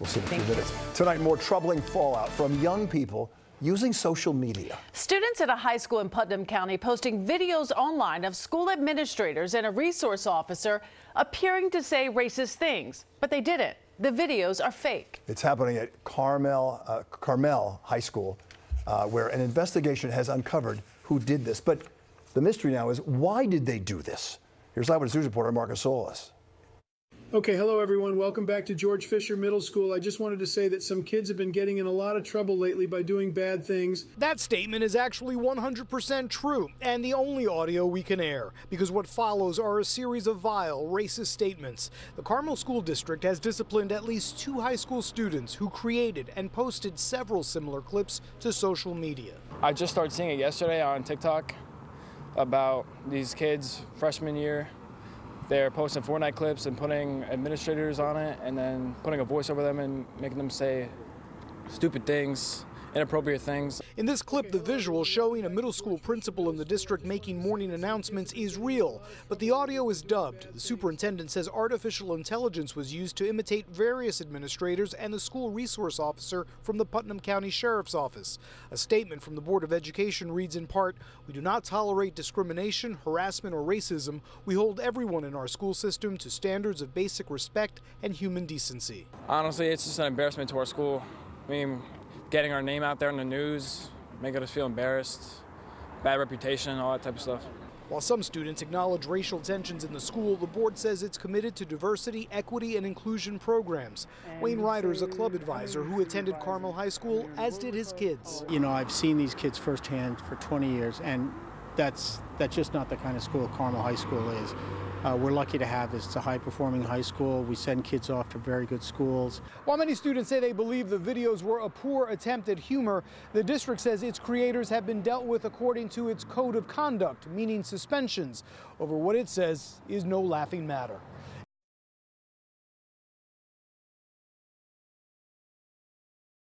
We'll see in a few minutes. Tonight, more troubling fallout from young people using social media. Students at a high school in Putnam County posting videos online of school administrators and a resource officer appearing to say racist things, but they didn't. The videos are fake. It's happening at Carmel, uh, Carmel High School, uh, where an investigation has uncovered who did this. But the mystery now is why did they do this? Here's Eyewitness News reporter Marcus Solis. Okay, hello everyone. Welcome back to George Fischer Middle School. I just wanted to say that some kids have been getting in a lot of trouble lately by doing bad things. That statement is actually 100% true, and the only audio we can air, because what follows are a series of vile, racist statements. The Carmel School District has disciplined at least two high school students who created and posted several similar clips to social media. I just started seeing it yesterday on TikTok about these kids freshman year they're posting Fortnite clips and putting administrators on it and then putting a voice over them and making them say stupid things inappropriate things. In this clip, the visual showing a middle school principal in the district making morning announcements is real, but the audio is dubbed. The superintendent says artificial intelligence was used to imitate various administrators and the school resource officer from the Putnam County Sheriff's Office. A statement from the Board of Education reads in part, We do not tolerate discrimination, harassment, or racism. We hold everyone in our school system to standards of basic respect and human decency. Honestly, it's just an embarrassment to our school. I mean, getting our name out there in the news, making us feel embarrassed, bad reputation, all that type of stuff. While some students acknowledge racial tensions in the school, the board says it's committed to diversity, equity, and inclusion programs. And Wayne Ryder is a club advisor who attended Carmel High School, as did his kids. You know, I've seen these kids firsthand for 20 years, and that's that's just not the kind of school Carmel High School is uh, we're lucky to have this. It's a high-performing high school. We send kids off to very good schools. While many students say they believe the videos were a poor attempt at humor, the district says its creators have been dealt with according to its code of conduct, meaning suspensions, over what it says is no laughing matter.